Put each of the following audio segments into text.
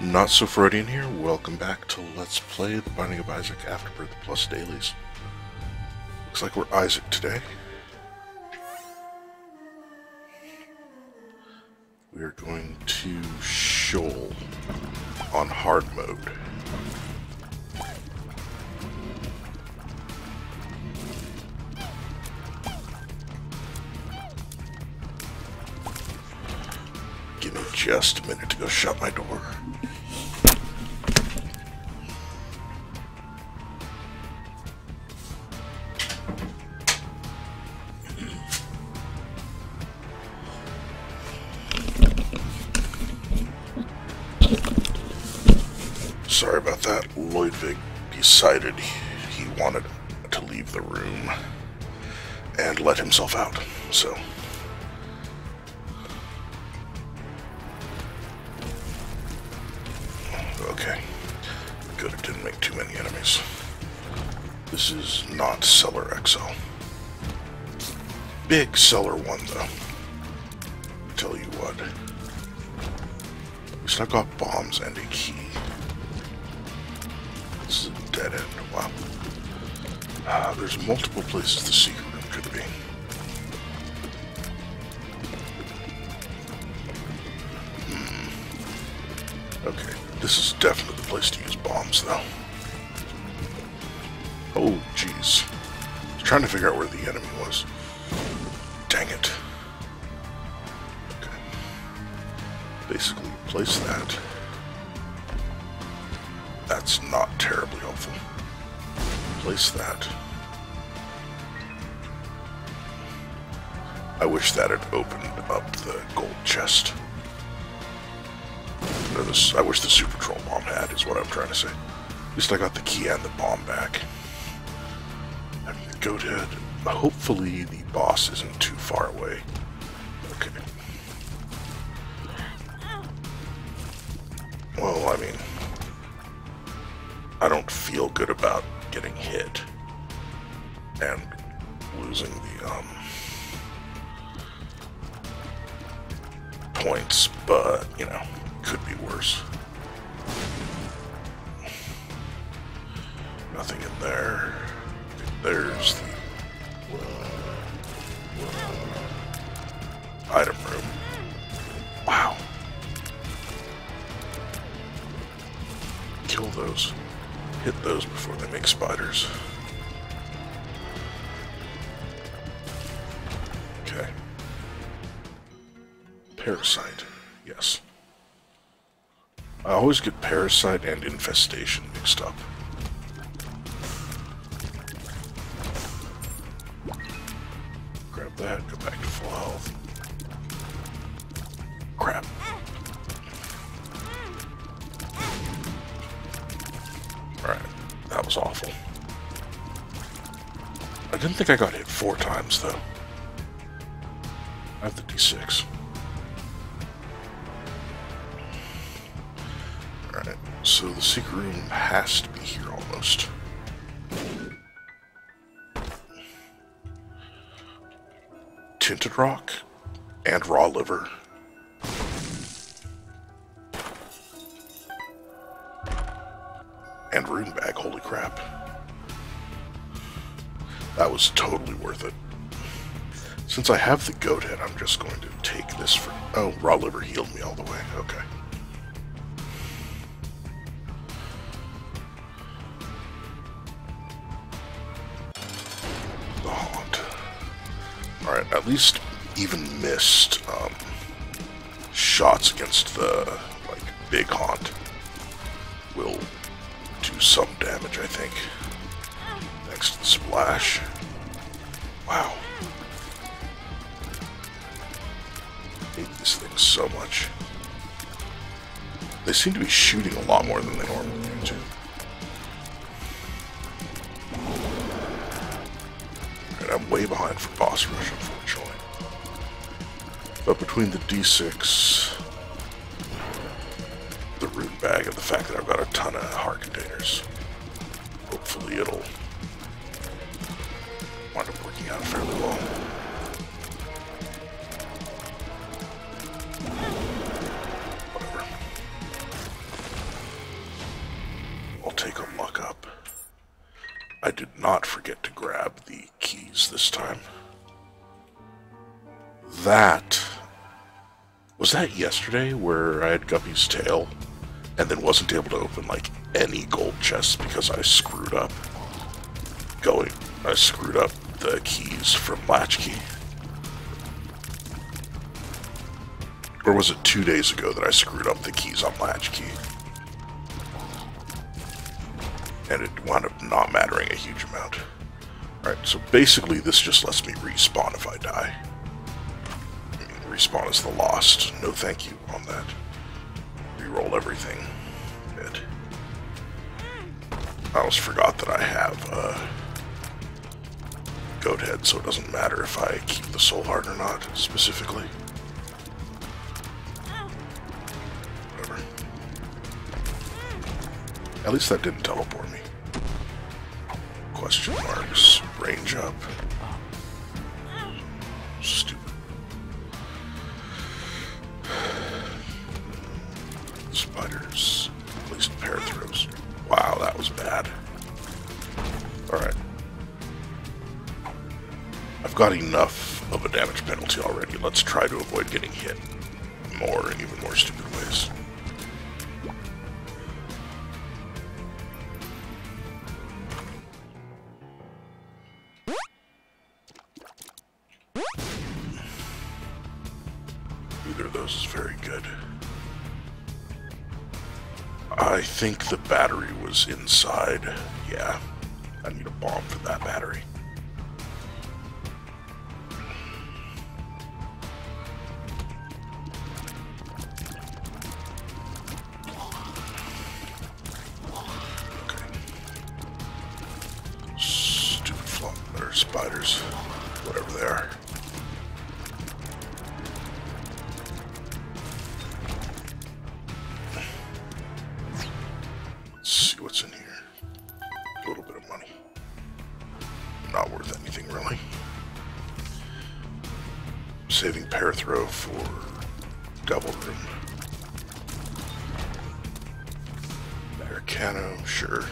Not So Freudian here. Welcome back to Let's Play The Binding of Isaac Afterbirth Plus Dailies. Looks like we're Isaac today. We are going to Sheol on hard mode. Just a minute to go shut my door. Sorry about that. Lloydvig decided he wanted to leave the room and let himself out. So XL. Big Cellar 1, though. I Tell you what. We I got bombs and a key. This is a dead end. Wow. Ah, there's multiple places the secret room could be. Okay, this is definitely the place to use bombs, though. Oh, jeez. Trying to figure out where the enemy was. Dang it. Okay. Basically, place that. That's not terribly helpful. Place that. I wish that had opened up the gold chest. I wish the Super Troll Bomb had, is what I'm trying to say. At least I got the key and the bomb back. And the goat head. Hopefully the boss isn't too far away. Okay. Well, I mean, I don't feel good about getting hit and losing the um, points, but you know, could be worse. Nothing in there. There's the uh, item room. Wow. Kill those. Hit those before they make spiders. Okay. Parasite. Yes. I always get parasite and infestation mixed up. Think I got hit four times, though. I have the D6. Alright, so the secret room has to be here almost. Tinted rock and raw liver. Was totally worth it. Since I have the goat head, I'm just going to take this for... Oh, raw liver healed me all the way. Okay. Alright, at least even missed um, shots against the like big haunt will do some damage, I think. Next splash. Wow. hate this things so much. They seem to be shooting a lot more than they normally do, too. I'm way behind for boss rush, unfortunately. But between the D6, the rune bag, and the fact that I've got a ton of heart containers, hopefully it'll out. I'll take a look up. I did not forget to grab the keys this time. That... Was that yesterday where I had Guppy's tail and then wasn't able to open like any gold chests because I screwed up going. I screwed up the keys from Latchkey. Or was it two days ago that I screwed up the keys on Latchkey? And it wound up not mattering a huge amount. Alright, so basically this just lets me respawn if I die. I mean, respawn is the lost. No thank you on that. Reroll everything. I almost forgot that I have uh, goat head, so it doesn't matter if I keep the soul heart or not, specifically. Whatever. At least that didn't teleport me. Question marks. Range up. I've got enough of a damage penalty already. Let's try to avoid getting hit more in even more stupid ways. Neither of those is very good. I think the battery was inside. Yeah, I need a bomb for that battery. Spiders, whatever they are. Let's see what's in here. A little bit of money. Not worth anything, really. Saving Parathrow for Double Room. Americano, sure.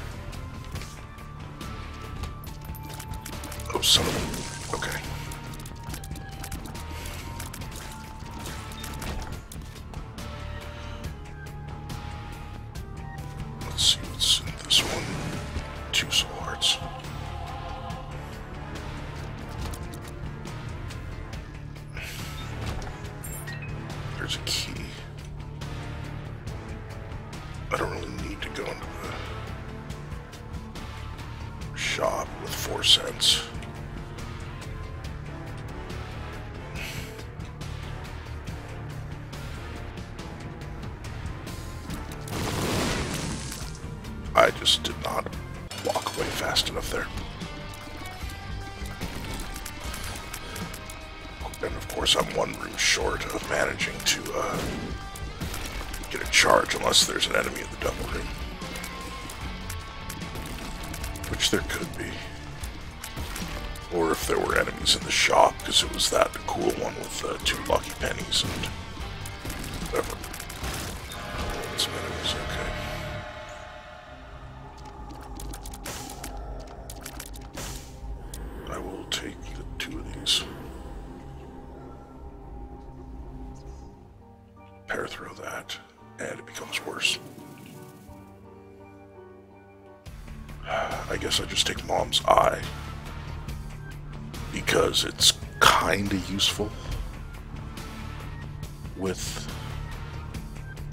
Son of a... Okay. I just did not walk away fast enough there. And of course, I'm one room short of managing to uh, get a charge unless there's an enemy in the double room. Which there could be. Or if there were enemies in the shop, because it was that cool one with uh, two lucky pennies and It's kinda useful with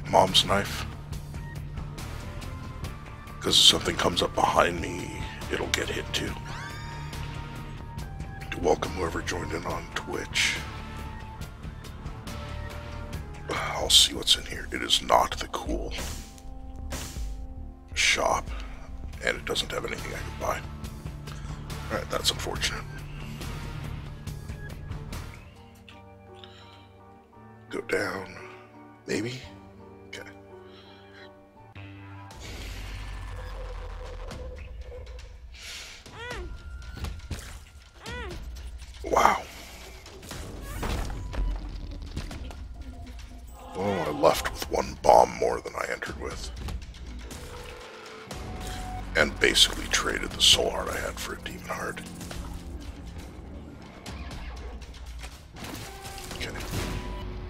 Mom's knife. Because if something comes up behind me, it'll get hit too. To welcome whoever joined in on Twitch. I'll see what's in here. It is not the cool shop, and it doesn't have anything I can buy. Alright, that's unfortunate. Down. Maybe? Okay. Wow. Oh, I left with one bomb more than I entered with. and basically traded the soul heart I had for a demon heart.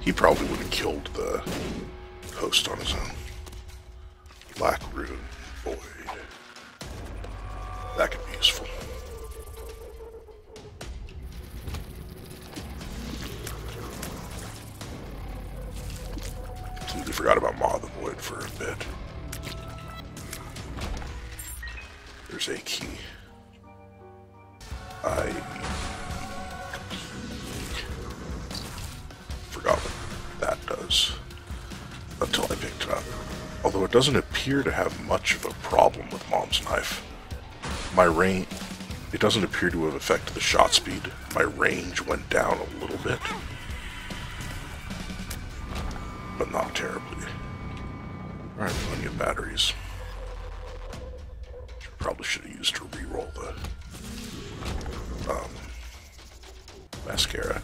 He probably would have killed the host on his own. Black Rune Void. That could be useful. Completely forgot about Maw the Void for a bit. There's a key. I does until I picked it up. Although it doesn't appear to have much of a problem with Mom's knife. My range, it doesn't appear to have affected the shot speed. My range went down a little bit, but not terribly. Alright, plenty of batteries. Probably should have used to re-roll the um, mascara.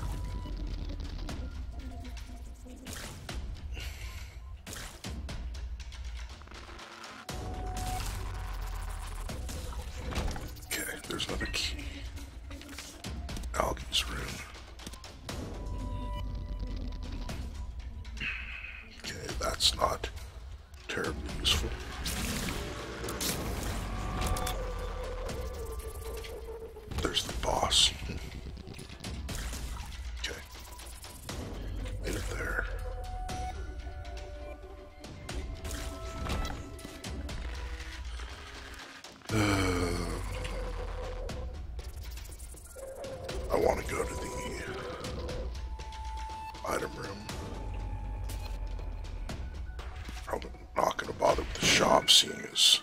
Seeing as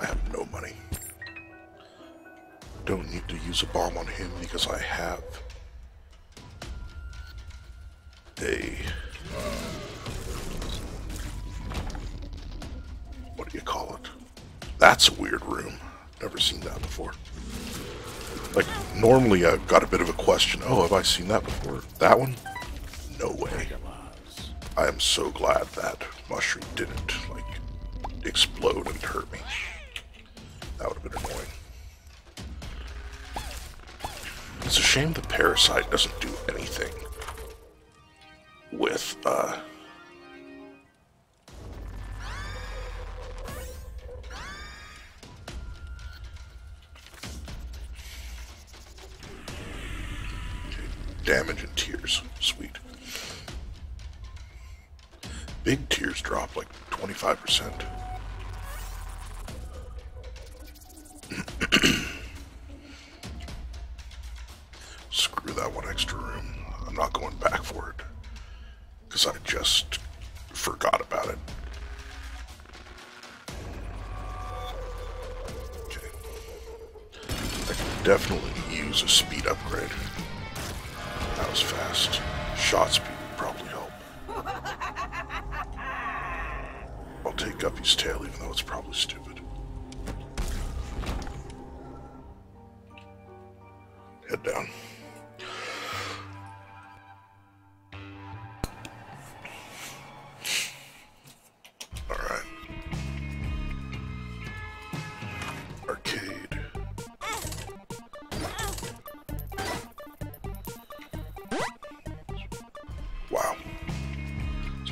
I have no money. Don't need to use a bomb on him because I have a. Uh, what do you call it? That's a weird room. Never seen that before. Like, normally I've got a bit of a question. Oh, have I seen that before? That one? No way. I am so glad that mushroom didn't, explode and hurt me. That would have been annoying. It's a shame the parasite doesn't do anything with, uh... Damage and tears. Sweet. Big tears drop like 25%. Definitely use a speed upgrade. That was fast. Shot speed would probably help. I'll take Guppy's tail even though it's probably stupid. Head down.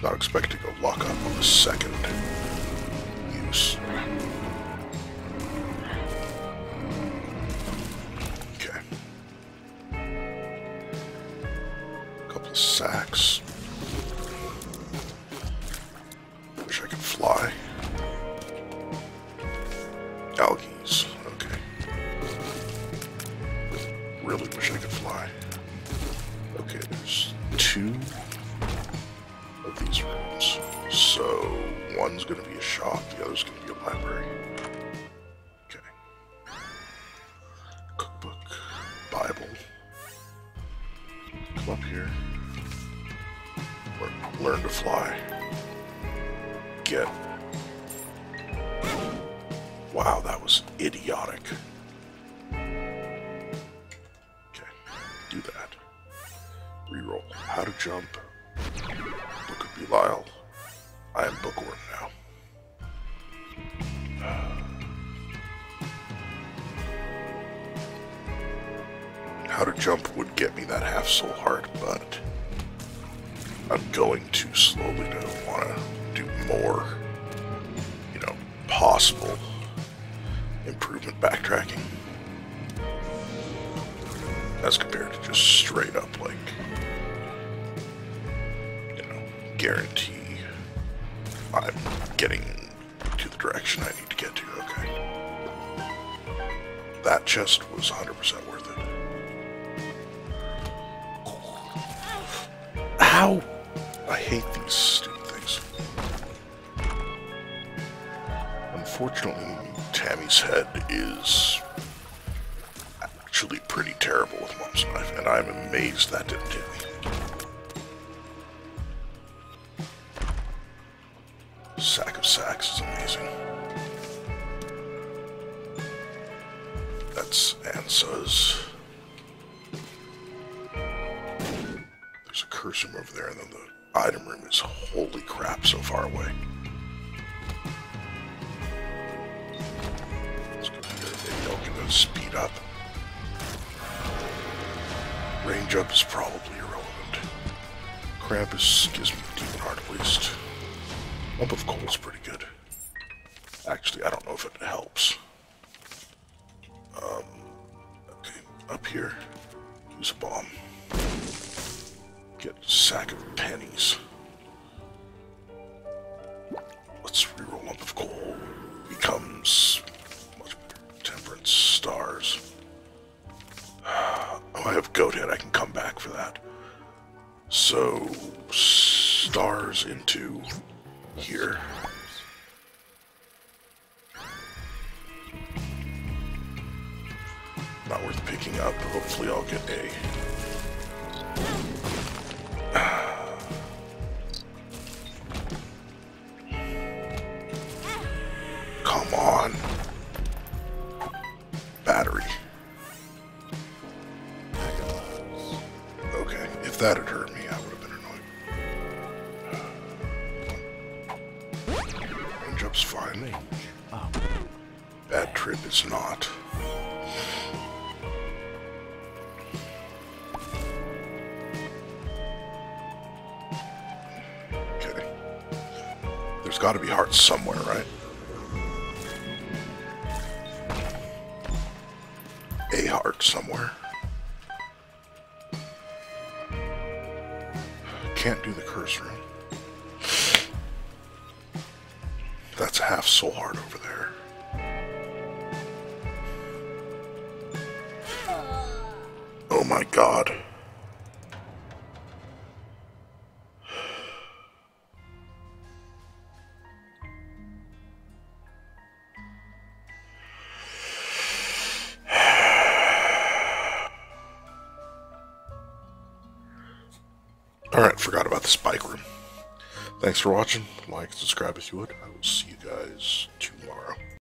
Not expecting to lock up on the second use. Okay. couple of sacks. One's gonna be a shop, the other's gonna be a library. Jump would get me that half soul heart, but I'm going too slowly to want to do more, you know, possible improvement backtracking as compared to just straight up like you know guarantee I'm getting to the direction I need to get to. Okay. That chest was 100% worth Ow! I hate these stupid things. Unfortunately, Tammy's head is actually pretty terrible with Mom's knife, and I'm amazed that didn't hit me. Sack of sacks is amazing. That's Ansuz. A curse room over there, and then the item room is holy crap so far away. Let's go here. Maybe a speed up. Range up is probably irrelevant. Krampus gives me demon heart at least. Lump of coal is pretty good. Actually, I don't know if it helps. Um, okay, up here. Use a bomb. Get a sack of pennies. Let's reroll lump of coal. Becomes much better. Temperance stars. Oh, I have goat head. I can come back for that. So, stars into here. Not worth picking up. Hopefully I'll get a... if that had hurt me, I would have been annoyed. Range up's fine. Bad trip is not. Okay. There's got to be hearts somewhere, right? A heart somewhere. Can't do the curse room. That's half soul heart over there. Oh my god. Forgot about the spike room. Thanks for watching. Like, subscribe if you would. I will see you guys tomorrow.